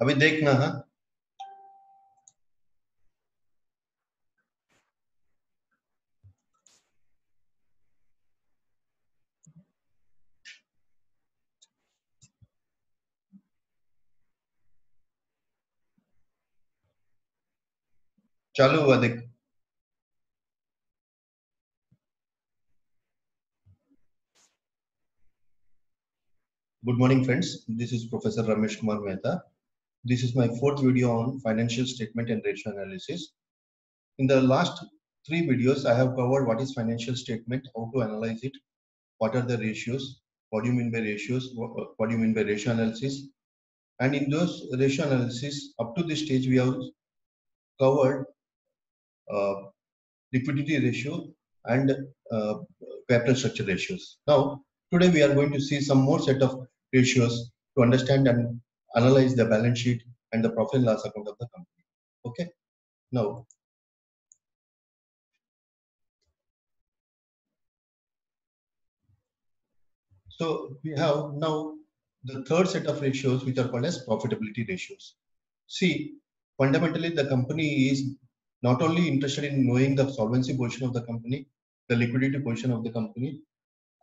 अभी देखना, है। चालू हुआ, देख। Good morning friends this is professor Ramesh Kumar Mehta This is my fourth video on financial statement and ratio analysis. In the last three videos, I have covered what is financial statement, how to analyze it, what are the ratios, what do you mean by ratios, what, do you mean by ratio analysis. And in those ratio analysis, up to this stage, we have covered uh, liquidity ratio and uh, capital structure ratios. Now, today we are going to see some more set of ratios to understand and analyze the balance sheet and the profit and loss account of the company. Okay. Now, so we have now the third set of ratios which are called as profitability ratios. See, fundamentally the company is not only interested in knowing the solvency position of the company, the liquidity position of the company,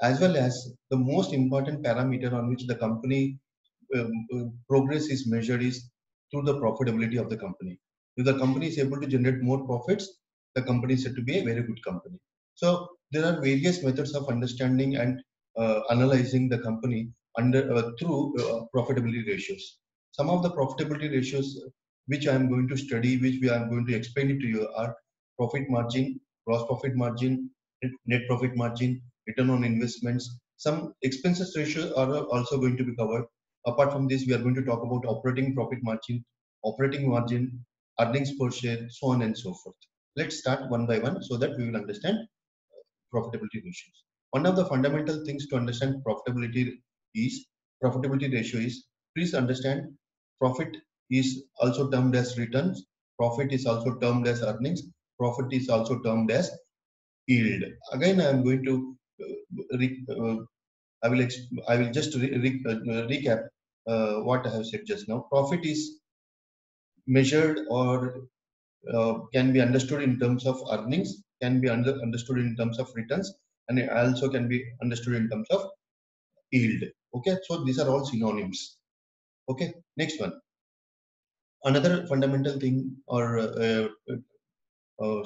as well as the most important parameter on which the company um, uh, progress is measured is through the profitability of the company. If the company is able to generate more profits, the company is said to be a very good company. So there are various methods of understanding and uh, analyzing the company under uh, through uh, profitability ratios. Some of the profitability ratios which I am going to study, which we are going to explain it to you are profit margin, gross profit margin, net profit margin, return on investments. Some expenses ratios are also going to be covered. Apart from this, we are going to talk about operating profit margin, operating margin, earnings per share, so on and so forth. Let's start one by one so that we will understand profitability ratios. One of the fundamental things to understand profitability is profitability ratio is please understand profit is also termed as returns, profit is also termed as earnings, profit is also termed as yield. Again, I am going to uh, re, uh, I will I will just re, re, uh, recap what I have said just now. Profit is measured or can be understood in terms of earnings, can be under, understood in terms of returns, and it also can be understood in terms of yield. Okay, so these are all synonyms. Okay, next one. Another fundamental thing or uh, uh,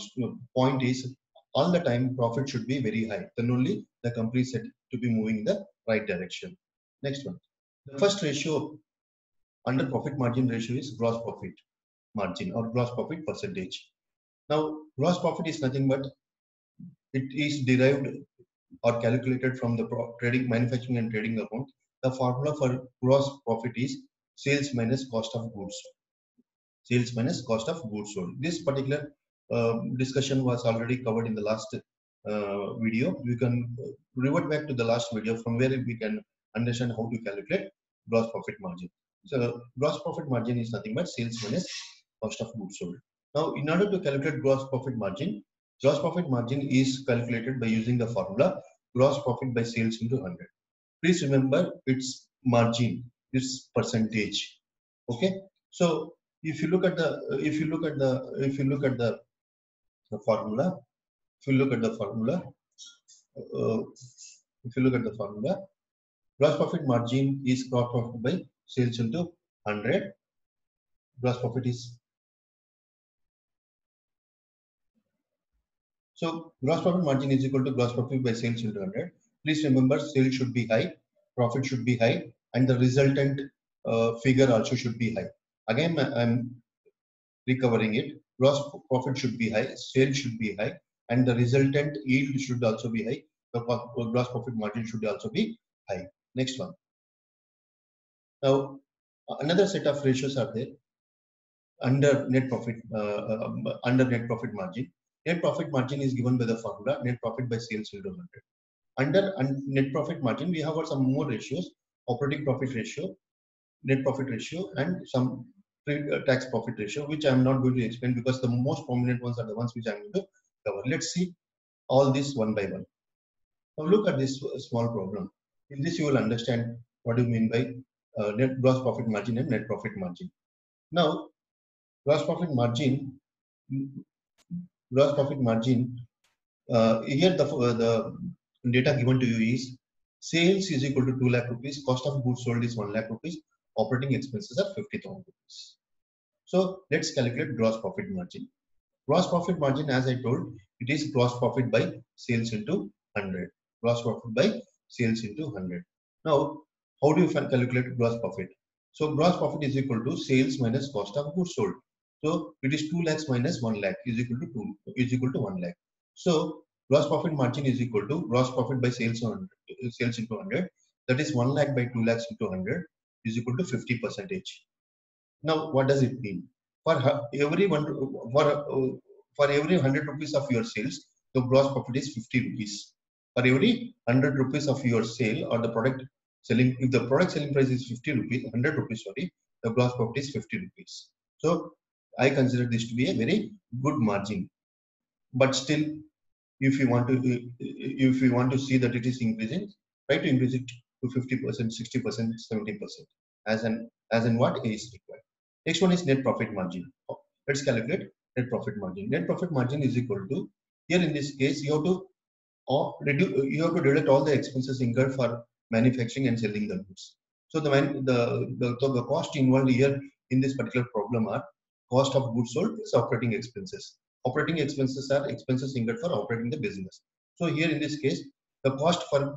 point is all the time profit should be very high then only the company is said to be moving in the right direction next one the first ratio under profit margin ratio is gross profit margin or gross profit percentage. Now gross profit is nothing but it is derived or calculated from the trading manufacturing and trading account. The formula for gross profit is sales minus cost of goods. Sales minus cost of goods sold. This particular uh, discussion was already covered in the last uh, video. We can revert back to the last video from where we can understand how to calculate gross profit margin. So gross profit margin is nothing but sales minus cost of goods sold. Now, in order to calculate gross profit margin, gross profit margin is calculated by using the formula gross profit by sales into 100. Please remember it's margin, it's percentage. Okay. So if you look at the if you look at the if you look at the the formula. If you look at the formula, uh, if you look at the formula, gross profit margin is gross profit by sales into 100. Gross profit is so gross profit margin is equal to gross profit by sales into 100. Please remember, sales should be high, profit should be high, and the resultant uh, figure also should be high. Again, I'm recovering it gross profit should be high, sales should be high, and the resultant yield should also be high. The gross profit margin should also be high. Next one. Now, another set of ratios are there under net profit uh, um, under net profit margin. Net profit margin is given by the formula net profit by sales into 100. Under net profit margin, we have got some more ratios: operating profit ratio, net profit ratio, and some tax profit ratio, which I'm not going to explain because the most prominent ones are the ones which I'm going to cover. Let's see all this one by one. Now look at this small problem. In this, you will understand what do you mean by uh, net gross profit margin and net profit margin. Now, gross profit margin, gross profit margin, uh, here the, uh, the data given to you is sales is equal to 2 lakh rupees, cost of goods sold is 1 lakh rupees, operating expenses are 50,000 rupees. So let's calculate gross profit margin. Gross profit margin, as I told, it is gross profit by sales into 100. Gross profit by sales into 100. Now, how do you calculate gross profit? So gross profit is equal to sales minus cost of goods sold. So it is 2 lakhs minus 1 lakh is equal to 2 is equal to 1 lakh. So gross profit margin is equal to gross profit by sales on sales into 100. That is 1 lakh by 2 lakhs into 100 is equal to 50 percentage. Now, what does it mean? For every one for for every 100 rupees of your sales, the gross profit is 50 rupees. For every 100 rupees of your sale or the product selling, if the product selling price is 50 rupees, 100 rupees, sorry, the gross profit is 50 rupees. So I consider this to be a very good margin. But still, if you want to, if you want to see that it is increasing, try to increase it to 50%, 60%, 70%, as an as in what is required. Next one is net profit margin. Let's calculate net profit margin. Net profit margin is equal to here in this case you have to or you have to deduct all the expenses incurred for manufacturing and selling the goods. So the, the, the, the cost involved here in this particular problem are cost of goods sold plus operating expenses. Operating expenses are expenses incurred for operating the business. So here in this case, the cost for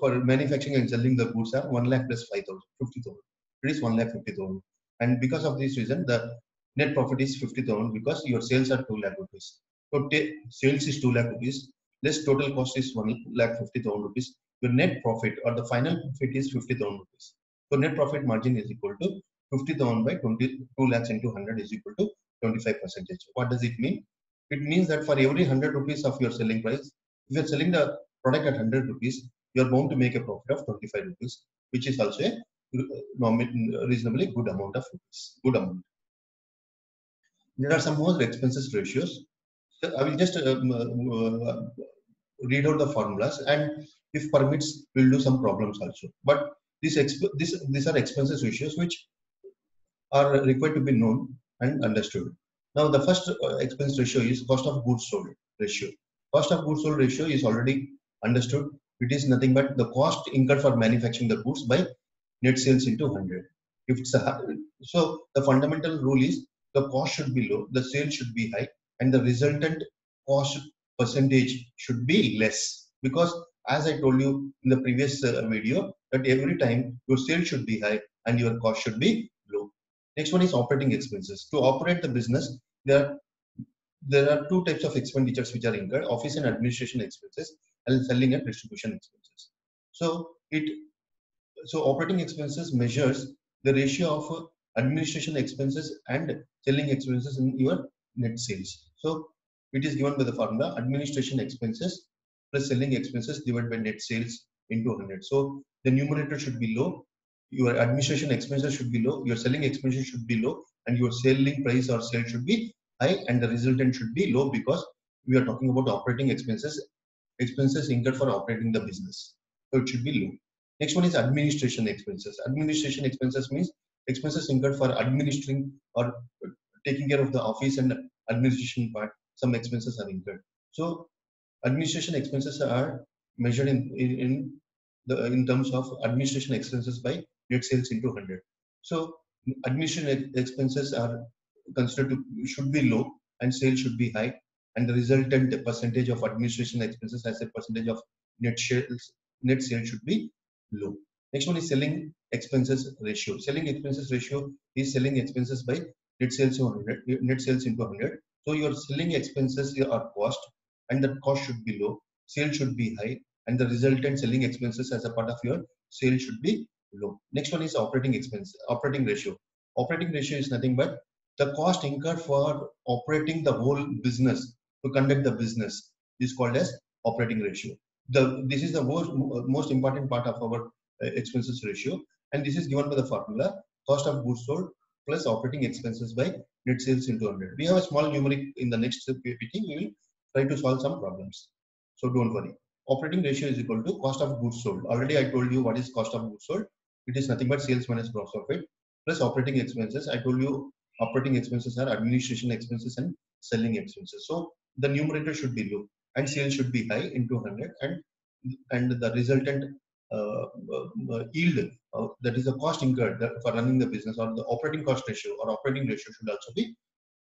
for manufacturing and selling the goods are 1 lakh plus 5,000, 50,000. It is 1 lakh 50,000. And because of this reason, the net profit is 50,000 because your sales are 2 lakh rupees. So sales is 2 lakh rupees, less total cost is 1 lakh 50,000 rupees your net profit or the final profit is 50,000 rupees. So net profit margin is equal to 50,000 by 22 lakhs into 100 is equal to 25 percentage. What does it mean? It means that for every 100 rupees of your selling price, if you're selling the product at 100 rupees, you're bound to make a profit of 25 rupees, which is also a reasonably good amount of rupees, good amount. There are some more expenses ratios. I will just um, uh, read out the formulas and if permits we will do some problems also. But these this these are expenses ratios which are required to be known and understood. Now the first uh, expense ratio is cost of goods sold ratio. Cost of goods sold ratio is already understood. It is nothing but the cost incurred for manufacturing the goods by net sales into 100 if it's a so the fundamental rule is the cost should be low the sale should be high and the resultant cost percentage should be less because as I told you in the previous uh, video, that every time your sales should be high and your cost should be low. Next one is operating expenses. To operate the business, there are, there are two types of expenditures which are incurred, office and administration expenses and selling and distribution expenses. So it so operating expenses measures the ratio of administration expenses and selling expenses in your net sales. So it is given by the formula administration expenses plus selling expenses divided by net sales into 100. So the numerator should be low, your administration expenses should be low, your selling expenses should be low, and your selling price or sale should be high, and the resultant should be low because we are talking about operating expenses, expenses incurred for operating the business. So it should be low. Next one is administration expenses. Administration expenses means expenses incurred for administering or taking care of the office and administration part. Some expenses are incurred. So administration expenses are measured in, in, in, the in terms of administration expenses by net sales into 100 so administration expenses are considered to should be low and sales should be high and the resultant percentage of administration expenses as a percentage of net sales net sales should be low next one is selling expenses ratio selling expenses ratio is selling expenses by net sales 100 net sales into 100 so your selling expenses are cost and the cost should be low, sales should be high, and the resultant selling expenses as a part of your sale should be low. Next one is operating expense, operating ratio. Operating ratio is nothing but the cost incurred for operating the whole business to conduct the business is called as operating ratio. The, this is the most, most important part of our uh, expenses ratio and this is given by the formula cost of goods sold plus operating expenses by net sales into 100. We have a small numeric in the next PPT. We will try to solve some problems. So don't worry. Operating ratio is equal to cost of goods sold. Already I told you what is cost of goods sold. It is nothing but sales minus gross profit. plus operating expenses. I told you operating expenses are administration expenses and selling expenses. So the numerator should be low and sales should be high into 100 and and the resultant yield uh, that is the cost incurred for running the business or the operating cost ratio or operating ratio should also be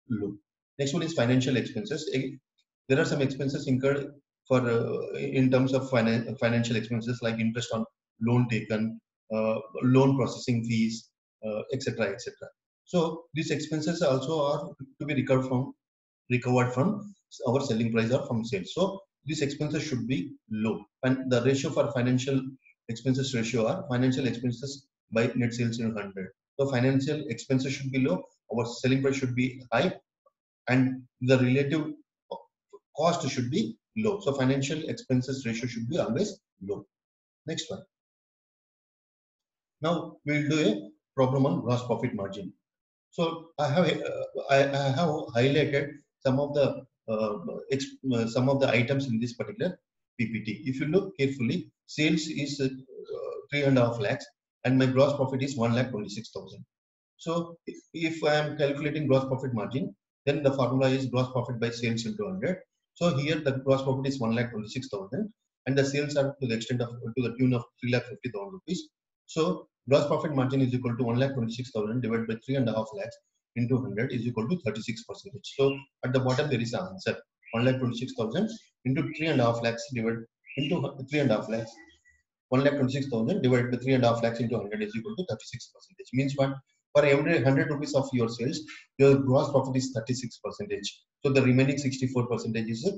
low. Next one is financial expenses. There are some expenses incurred for uh, in terms of finan financial expenses like interest on loan taken, uh, loan processing fees, etc., uh, etc. So these expenses also are to be recovered from recovered from our selling price or from sales. So these expenses should be low. And the ratio for financial expenses ratio are financial expenses by net sales in 100. So financial expenses should be low, our selling price should be high, and the relative cost should be low. So financial expenses ratio should be always low. Next one. Now we'll do a problem on gross profit margin. So I have uh, I, I, have highlighted some of the uh, uh, some of the items in this particular PPT. If you look carefully, sales is uh, three and a half lakhs, and my gross profit is one lakh twenty six thousand. So if, if I am calculating gross profit margin, then the formula is gross profit by sales into 100. So here the gross profit is 1 lakh 26,000 and the sales are to the extent of to the tune of 3 lakh 50,000 rupees. So gross profit margin is equal to 1 lakh 26,000 divided by 3.5 lakhs into 100 is equal to 36 percentage. So at the bottom there is an answer 1 lakh 26,000 into 3.5 lakhs divided into 3.5 lakhs 1 lakh 26,000 divided by 3.5 lakhs into 100 is equal to 36 percentage. Means what? For every 100 rupees of your sales, your gross profit is 36 percentage. So the remaining 64 percentage is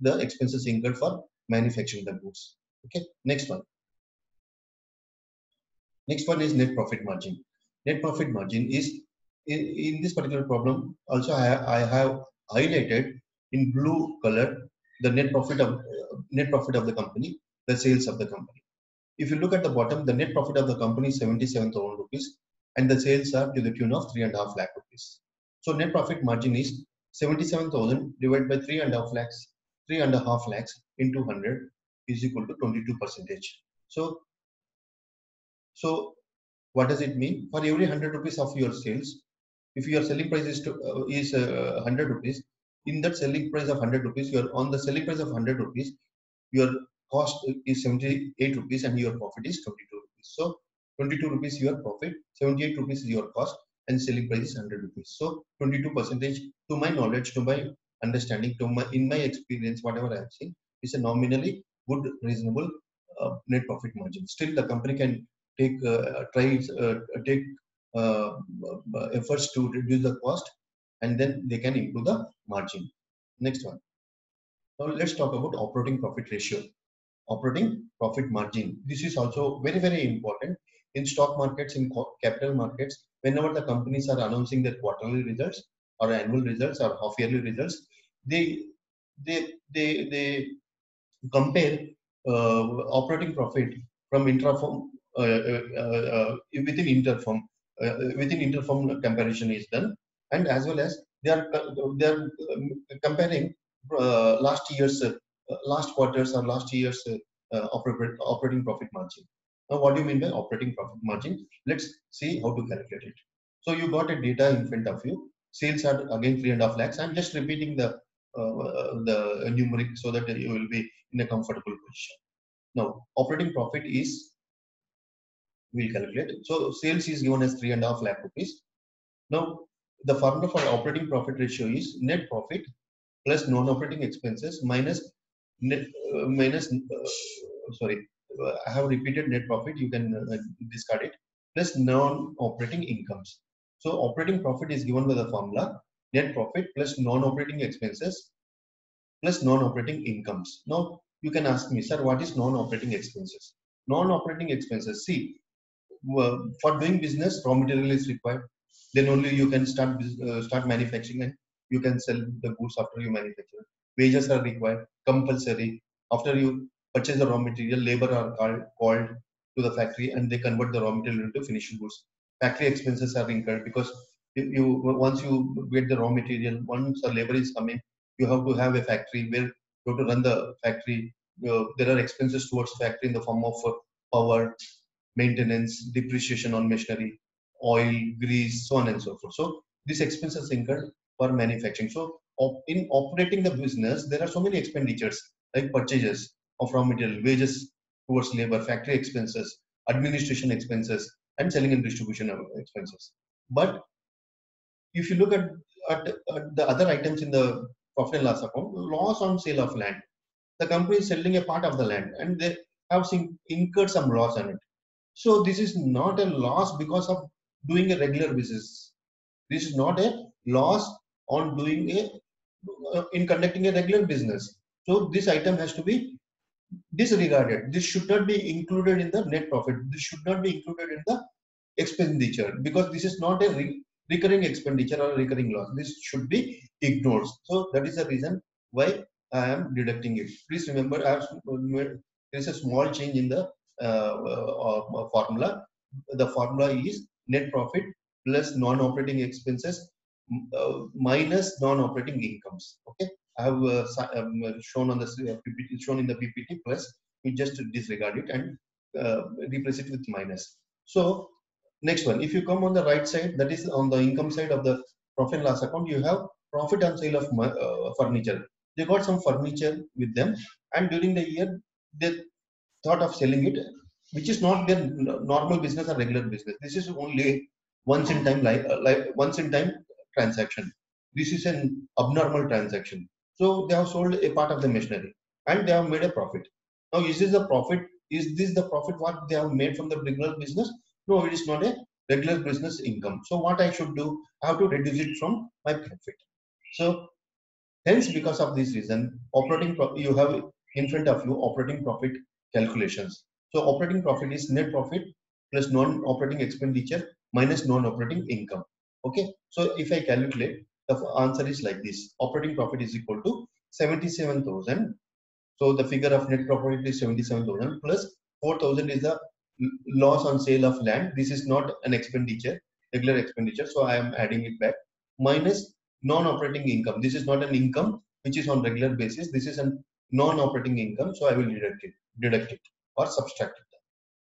the expenses incurred for manufacturing the goods. Okay, next one. Next one is net profit margin. Net profit margin is in, in this particular problem. Also, I, I have highlighted in blue color the net profit of uh, net profit of the company, the sales of the company. If you look at the bottom, the net profit of the company is 77,000 rupees and the sales are to the tune of 3.5 lakh rupees. So net profit margin is 77,000 divided by 3.5 lakhs, 3.5 lakhs into 100 is equal to 22 percentage. So, so what does it mean? For every 100 rupees of your sales, if your selling price is, to, uh, is uh, 100 rupees, in that selling price of 100 rupees, you're on the selling price of 100 rupees, your cost is 78 rupees and your profit is 22 rupees. So 22 rupees your profit, 78 rupees is your cost, and selling price is 100 rupees. So 22 percentage, to my knowledge, to my understanding, to my in my experience, whatever I have seen, is a nominally good, reasonable uh, net profit margin. Still, the company can take uh, try uh, take uh, uh, efforts to reduce the cost, and then they can improve the margin. Next one. Now let's talk about operating profit ratio operating profit margin. This is also very, very important in stock markets, in capital markets, whenever the companies are announcing their quarterly results or annual results or half yearly results, they they they they compare uh, operating profit from intrafirm uh, uh, uh, within interfirm uh, within interfirm comparison is done, and as well as they are they are um, comparing uh, last year's last quarters or last year's operating profit margin. Now, what do you mean by operating profit margin? Let's see how to calculate it. So you got a data in front of you. Sales are again three and a half lakhs. I'm just repeating the uh, the numeric so that you will be in a comfortable position. Now, operating profit is we'll calculate. So sales is given as three and a half lakh rupees. Now, the formula for operating profit ratio is net profit plus non-operating expenses minus net uh, minus uh, sorry I have repeated net profit, you can uh, discard it, plus non-operating incomes. So operating profit is given by the formula net profit plus non-operating expenses plus non-operating incomes. Now you can ask me, sir, what is non-operating expenses? Non-operating expenses, see, for doing business, raw material is required. Then only you can start uh, start manufacturing and you can sell the goods after you manufacture. Wages are required, compulsory. After you purchase the raw material, labor are called, called to the factory and they convert the raw material into finished goods. Factory expenses are incurred because you, once you get the raw material, once the labor is coming, you have to have a factory where you have to run the factory. Uh, there are expenses towards factory in the form of uh, power, maintenance, depreciation on machinery, oil, grease, so on and so forth. So these expenses incurred for manufacturing. So op in operating the business, there are so many expenditures like purchases of raw material, wages towards labor, factory expenses, administration expenses, and selling and distribution expenses. But if you look at, at, at the other items in the profit and loss account, loss on sale of land, the company is selling a part of the land and they have incurred some loss on it. So this is not a loss because of doing a regular business. This is not a loss on doing a uh, in conducting a regular business. So this item has to be disregarded. This should not be included in the net profit. This should not be included in the expenditure because this is not a re recurring expenditure or recurring loss. This should be ignored. So that is the reason why I am deducting it. Please remember, I have there is a small change in the uh, uh, uh, formula. The formula is net profit plus non-operating expenses uh, minus non-operating incomes. Okay, I have uh, um, shown on the PPT, shown in the PPT plus. We just disregard it and replace it with minus. So next one, if you come on the right side, that is on the income side of the profit and loss account, you have profit on sale of uh, furniture. They got some furniture with them, and during the year they thought of selling it, which is not their normal business or regular business. This is only once in time like, uh, once in time transaction. This is an abnormal transaction. So they have sold a part of the machinery and they have made a profit. Now, is this the profit? Is this the profit what they have made from the regular business? No, it is not a regular business income. So what I should do? I have to reduce it from my profit. So hence, because of this reason, operating you have in front of you operating profit calculations. So operating profit is net profit plus non-operating expenditure minus non-operating income. Okay, so if I calculate, the answer is like this. Operating profit is equal to 77,000. So the figure of net profit is 77,000 plus 4,000 is the loss on sale of land. This is not an expenditure, regular expenditure. So I am adding it back minus non-operating income. This is not an income which is on regular basis. This is a non-operating income. So I will deduct it, deduct it or subtract it.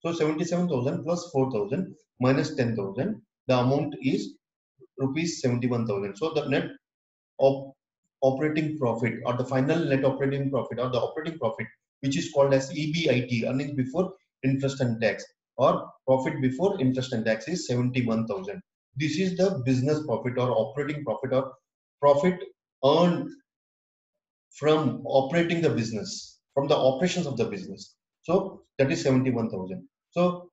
So 77,000 plus 4,000 minus 10,000. The amount is rupees 71,000. So the net op operating profit or the final net operating profit or the operating profit which is called as EBIT earnings before interest and tax or profit before interest and tax is 71,000. This is the business profit or operating profit or profit earned from operating the business, from the operations of the business. So that is 71,000. So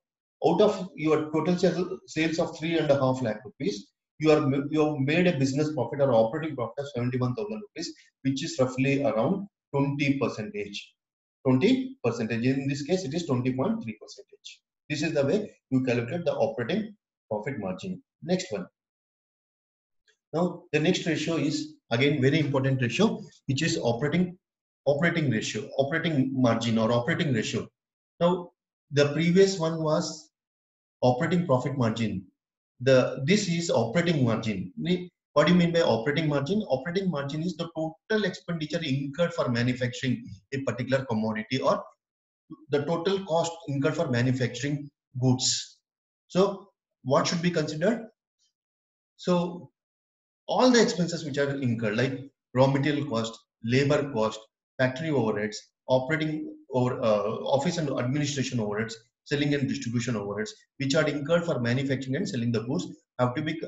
out of your total sales of three and a half lakh rupees, you are you have made a business profit or operating profit of 71,000 rupees, which is roughly around 20 percentage. 20 percentage. In this case, it is 20.3 percentage. This is the way you calculate the operating profit margin. Next one. Now, the next ratio is again very important ratio, which is operating operating ratio, operating margin or operating ratio. Now, the previous one was operating profit margin. The this is operating margin. What do you mean by operating margin? Operating margin is the total expenditure incurred for manufacturing a particular commodity or the total cost incurred for manufacturing goods. So what should be considered? So all the expenses which are incurred like raw material cost, labor cost, factory overheads, operating over uh, office and administration overheads, selling and distribution overheads, which are incurred for manufacturing and selling the goods, have to be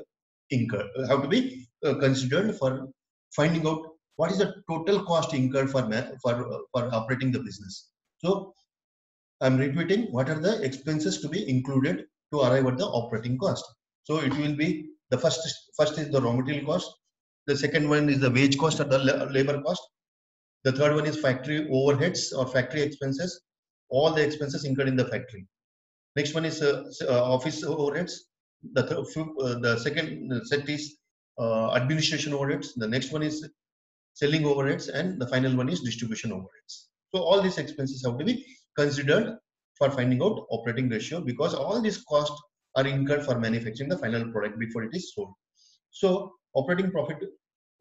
incurred have to be uh, considered for finding out what is the total cost incurred for for uh, for operating the business. So i'm repeating what are the expenses to be included to arrive at the operating cost? So it will be the first first is the raw material cost the second one is the wage cost or the labor cost the third one is factory overheads or factory expenses all the expenses incurred in the factory next one is uh, uh, office overheads the, uh, the second set is uh, administration overheads. The next one is selling overheads, and the final one is distribution overheads. So all these expenses have to be considered for finding out operating ratio because all these costs are incurred for manufacturing the final product before it is sold. So operating profit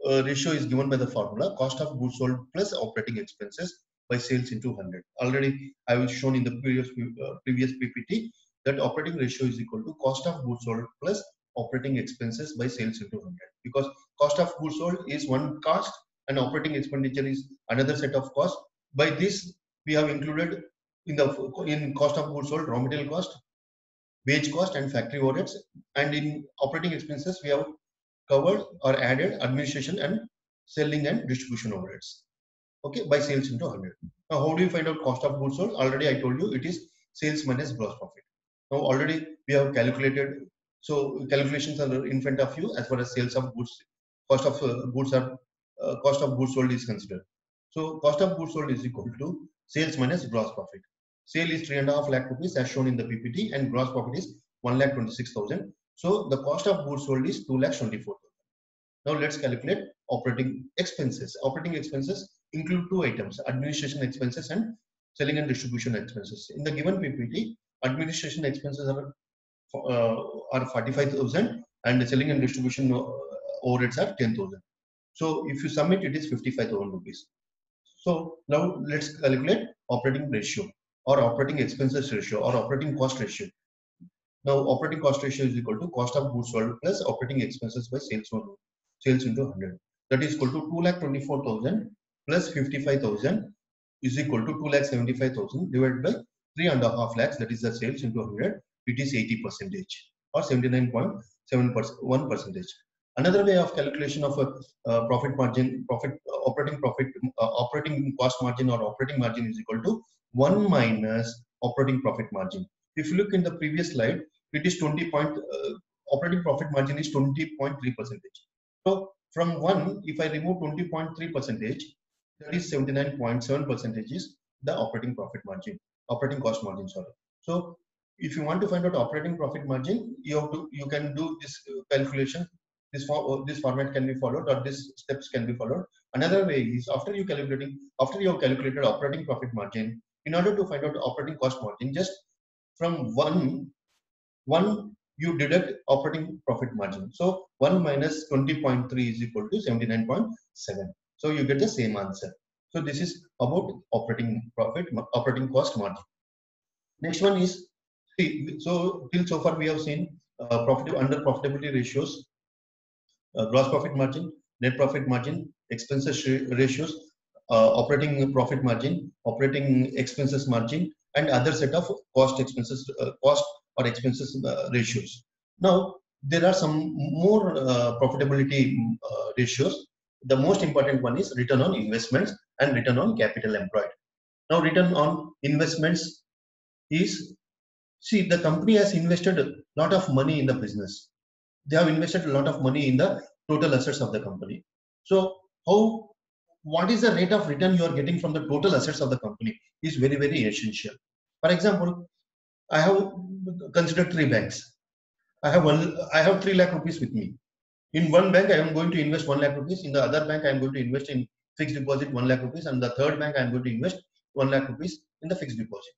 ratio is given by the formula cost of goods sold plus operating expenses by sales into 100. Already I was shown in the previous uh, previous PPT that operating ratio is equal to cost of goods sold plus operating expenses by sales into 100 because cost of goods sold is one cost and operating expenditure is another set of costs. By this, we have included in the in cost of goods sold raw material cost, wage cost and factory overheads. And in operating expenses, we have covered or added administration and selling and distribution overheads. Okay, by sales into 100. Now, how do you find out cost of goods sold? Already I told you it is sales minus gross profit. Now, already we have calculated. So calculations are in front of you as far as sales of goods, cost of uh, goods are uh, cost of goods sold is considered. So cost of goods sold is equal to sales minus gross profit. Sale is three and a half lakh rupees as shown in the PPT and gross profit is one lakh twenty six thousand. So the cost of goods sold is two lakh twenty four thousand. Now let's calculate operating expenses. Operating expenses include two items: administration expenses and selling and distribution expenses. In the given PPT, administration expenses are uh, are forty five thousand and the selling and distribution uh, overheads are ten thousand. So if you submit, it is 55,000 rupees. So now let's calculate operating ratio or operating expenses ratio or operating cost ratio. Now operating cost ratio is equal to cost of goods sold plus operating expenses by sales sales into 100. That is equal to 2,24,000 plus 55,000 is equal to 2,75,000 divided by three and a half lakhs. That is the sales into 100. It is 80 percentage or 79.7 percent, percentage. Another way of calculation of a uh, profit margin, profit uh, operating profit, uh, operating cost margin or operating margin is equal to 1 minus operating profit margin. If you look in the previous slide, it is 20 point, uh, operating profit margin is 20.3 percentage. So from 1, if I remove 20.3 percentage, that is 79.7 percentage is the operating profit margin, operating cost margin, sorry. So if you want to find out operating profit margin, you have to, you can do this calculation this for, uh, this format can be followed or these steps can be followed. Another way is after you calculating after you have calculated operating profit margin, in order to find out operating cost margin, just from one one you deduct operating profit margin. So 1 minus 20.3 is equal to 79.7. So you get the same answer. So this is about operating profit, operating cost margin. Next one is, so till so far we have seen uh, profit under profitability ratios uh, gross profit margin, net profit margin, expenses ratios, uh, operating profit margin, operating expenses margin, and other set of cost expenses, uh, cost or expenses uh, ratios. Now, there are some more uh, profitability uh, ratios. The most important one is return on investments and return on capital employed. Now, return on investments is see the company has invested a lot of money in the business they have invested a lot of money in the total assets of the company. So how what is the rate of return you are getting from the total assets of the company is very, very essential. For example, I have considered three banks. I have one I have three lakh rupees with me. In one bank, I am going to invest one lakh rupees. In the other bank, I am going to invest in fixed deposit one lakh rupees, and the third bank I am going to invest one lakh rupees in the fixed deposit.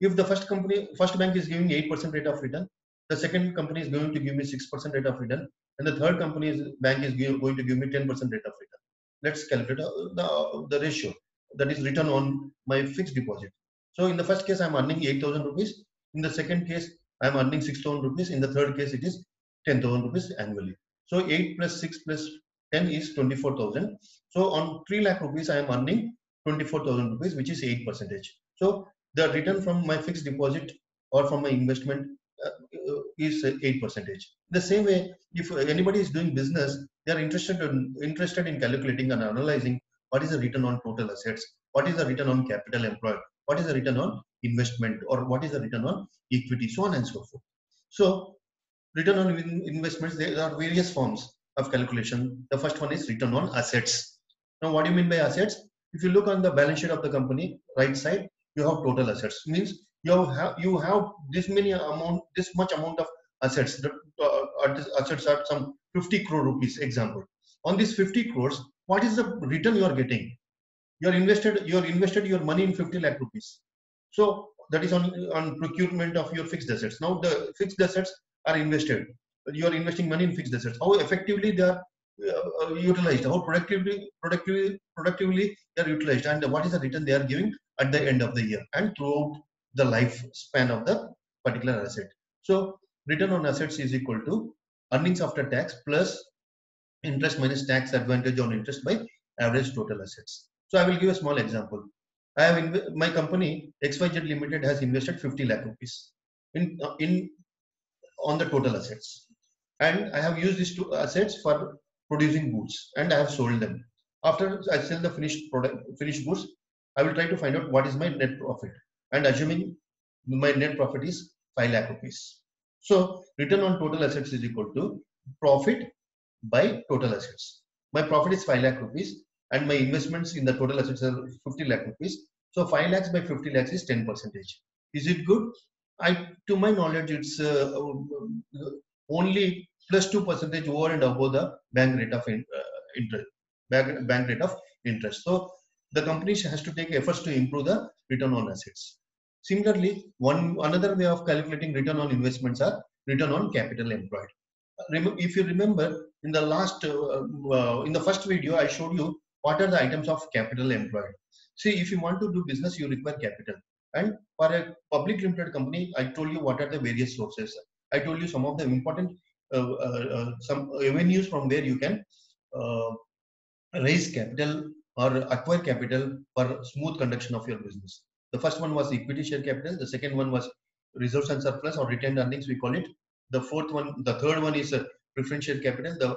If the first company, first bank is giving eight percent rate of return, the second company is going to give me 6% rate of return and the third company is bank is going to give me 10% rate of return let's calculate the, the ratio that is return on my fixed deposit so in the first case i'm earning 8000 rupees in the second case i'm earning 6000 rupees. In the third case it is 10000 rupees annually. So 8 plus 6 plus 10 is 24000 so on 3 lakh rupees i am earning 24000 rupees which is 8 percentage. So the return from my fixed deposit or from my investment uh, is 8 percentage. The same way, if anybody is doing business, they are interested in, interested in calculating and analyzing what is the return on total assets, what is the return on capital employed, what is the return on investment, or what is the return on equity, so on and so forth. So, return on investments, there are various forms of calculation. The first one is return on assets. Now, what do you mean by assets? If you look on the balance sheet of the company, right side, you have total assets. Means you have you have this many amount this much amount of assets the uh, assets are some 50 crore rupees example on this 50 crores what is the return you are getting you are invested you are invested your money in 50 lakh rupees so that is on on procurement of your fixed assets now the fixed assets are invested you are investing money in fixed assets how effectively they are uh, utilized how productively productively productively they are utilized and what is the return they are giving at the end of the year and throughout the lifespan of the particular asset. So return on assets is equal to earnings after tax plus interest minus tax advantage on interest by average total assets. So I will give a small example. I have in, my company XYZ Limited has invested 50 lakh rupees in in on the total assets, and I have used these two assets for producing goods, and I have sold them. After I sell the finished product, finished goods, I will try to find out what is my net profit, and assuming my net profit is 5 lakh rupees. So return on total assets is equal to profit by total assets. My profit is 5 lakh rupees and my investments in the total assets are 50 lakh rupees. So 5 lakhs by 50 lakhs is 10 percentage. Is it good? I, to my knowledge, it's uh, only plus 2 percentage over and above the bank rate of in, uh, interest, bank, bank rate of interest. So the company has to take efforts to improve the return on assets. Similarly, one another way of calculating return on investments are return on capital employed. If you remember, in the last, uh, uh, in the first video, I showed you what are the items of capital employed. See, if you want to do business, you require capital. And for a public limited company, I told you what are the various sources. I told you some of the important uh, uh, uh some avenues from where you can uh, raise capital or acquire capital for smooth conduction of your business. The first one was equity share capital. The second one was reserves and surplus or retained earnings, we call it. The fourth one, the third one is preferential capital. The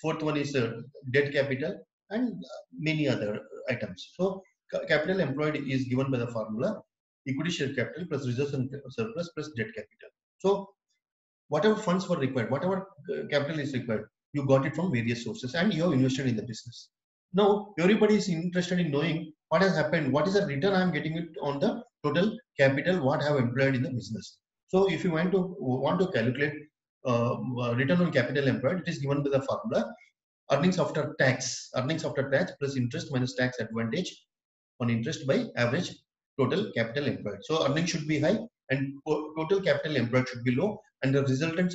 fourth one is debt capital and many other items. So capital employed is given by the formula equity share capital plus reserves and surplus plus debt capital. So whatever funds were required, whatever uh, capital is required, you got it from various sources and you have invested in the business. Now everybody is interested in knowing what has happened, what is the return I am getting it on the total capital, what I have employed in the business. So if you want to want to calculate uh, uh return on capital employed, it is given by the formula earnings after tax, earnings after tax plus interest minus tax advantage on interest by average total capital employed. So earnings should be high and total capital employed should be low and the resultant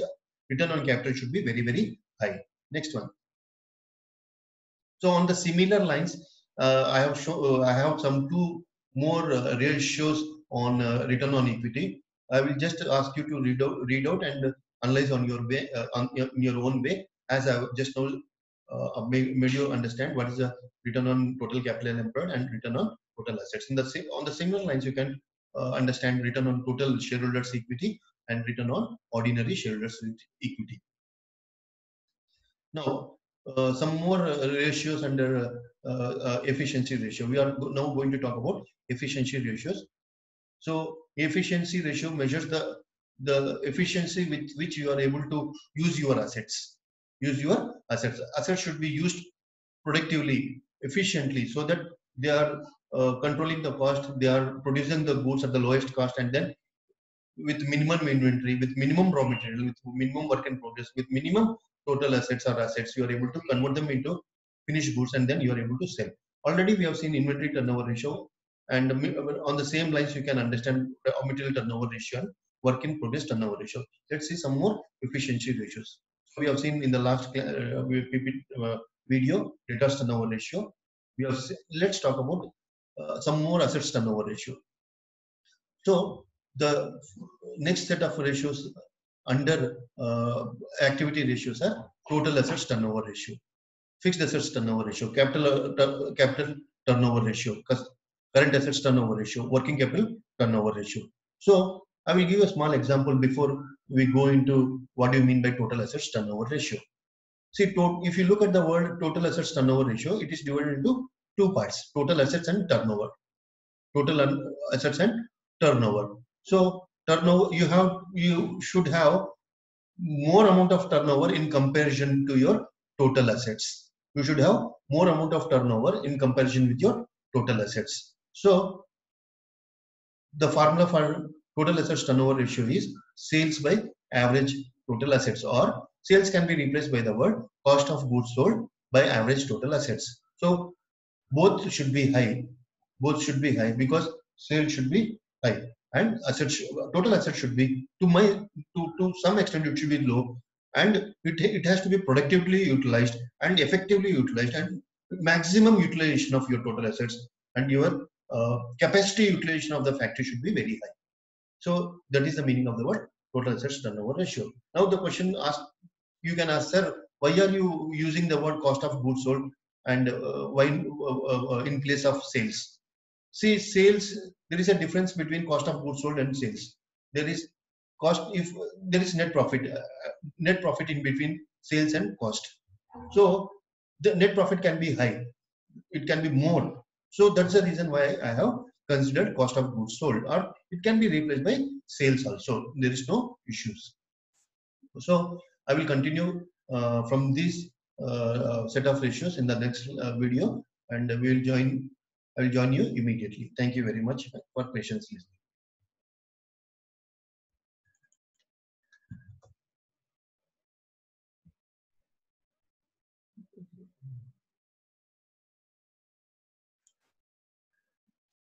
return on capital should be very, very high. Next one. So on the similar lines, uh, I have show, uh, I have some two more uh, ratios on uh, return on equity. I will just ask you to read out, read out and analyze on your way, uh, on your, your own way, as I just now uh, made, you understand what is the return on total capital employed and return on total assets. In the same on the similar lines, you can uh, understand return on total shareholders equity and return on ordinary shareholders equity. Now, uh, some more uh, ratios under uh, uh, efficiency ratio. We are now going to talk about efficiency ratios. So, efficiency ratio measures the the efficiency with which you are able to use your assets use your assets. Assets should be used productively, efficiently, so that they are uh, controlling the cost, they are producing the goods at the lowest cost, and then with minimum inventory, with minimum raw material, with minimum work in progress, with minimum total assets or assets, you are able to convert them into finished goods, and then you are able to sell. Already we have seen inventory turnover ratio, and on the same lines you can understand material turnover ratio, and work in progress turnover ratio. Let's see some more efficiency ratios we have seen in the last uh, uh, video, debtors turnover ratio. We have seen, let's talk about uh, some more assets turnover ratio. So the next set of ratios under uh, activity ratios are total assets turnover ratio, fixed assets turnover ratio, capital uh, capital turnover ratio, current assets turnover ratio, working capital turnover ratio. So I will give a small example before we go into what do you mean by total assets turnover ratio. See, if you look at the word total assets turnover ratio, it is divided into two parts, total assets and turnover. Total assets and turnover. So turnover, you have, you should have more amount of turnover in comparison to your total assets. You should have more amount of turnover in comparison with your total assets. So the formula for total assets turnover ratio is sales by average total assets or sales can be replaced by the word cost of goods sold by average total assets. So both should be high. Both should be high because sales should be high and assets total assets should be to my to, to some extent it should be low and it, it has to be productively utilized and effectively utilized and maximum utilization of your total assets and your uh, capacity utilization of the factory should be very high So that is the meaning of the word total assets turnover ratio. Now the question asked, you can ask, sir, why are you using the word cost of goods sold and uh, why uh, uh, in place of sales? See, sales, there is a difference between cost of goods sold and sales. There is cost if there is net profit, uh, net profit in between sales and cost. So the net profit can be high, it can be more. So that's the reason why I have considered cost of goods sold or it can be replaced by sales also. There is no issues. So I will continue uh, from this uh, set of ratios in the next uh, video and we will join I will join you immediately. Thank you very much for patience listening.